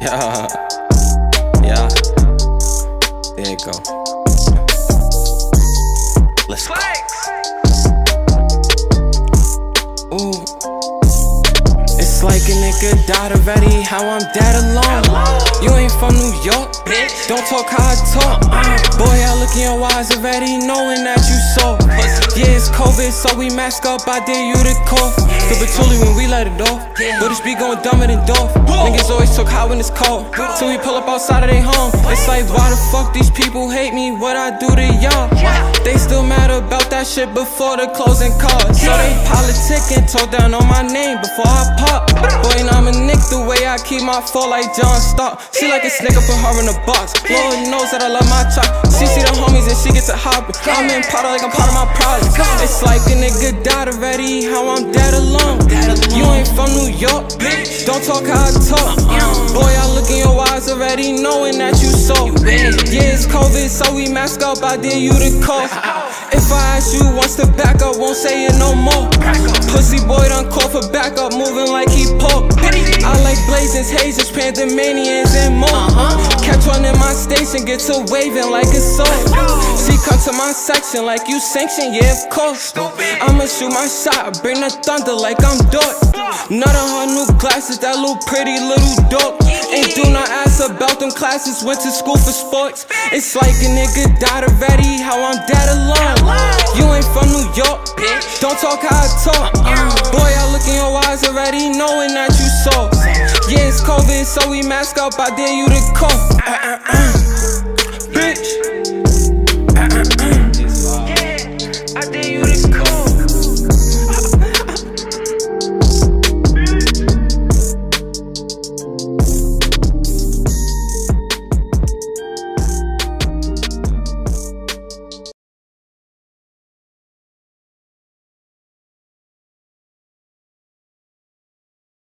Yeah. Yeah. There you go. Let's go. Ooh. It's like a nigga died already, how I'm dead alone. You ain't from New York, bitch. don't talk how I talk. Boy, I look in your eyes already, knowing that you saw. Yeah, it's COVID, so we mask up, I dare you to cough. The Batuli when we let it off, but it's be going dumber than Dolph. Niggas always talk high when it's cold, till we pull up outside of their home. It's like, why the fuck these people hate me? What I do to y'all? They still that shit before the closing cards. So they politicking, talk down on my name before I pop. Boy, and I'm a nick the way I keep my fall like John Stark. She like a nigga, put her in a box. Lord knows that I love my chop. She see the homies and she gets a hopping. I'm in part like I'm part of my problem. It's like a nigga died already, how I'm dead alone. You ain't from New York, bitch. don't talk how I talk. Boy, I look in your eyes already, knowing that you saw. Yeah, it's COVID, so we mask up, I dare you to call. If I ask you once to back up, won't say it no more. Pussy boy done call for backup, moving like he Pope. I like blazings, hazers, Panamanians, and more. Uh-huh. Catch one in my station, get to waving like a soul. She come to my section like you sanction, yeah, of course. I'ma shoot my shot, bring the thunder like I'm Dork. Nut on her new glasses, that little pretty little dork. Ain't do not ask about them classes, went to school for sports. It's like a nigga died already, don't talk how I talk. Boy, I look in your eyes already, knowing that you saw. Yeah, it's COVID, so we mask up, I dare you to come. Uh, uh, uh.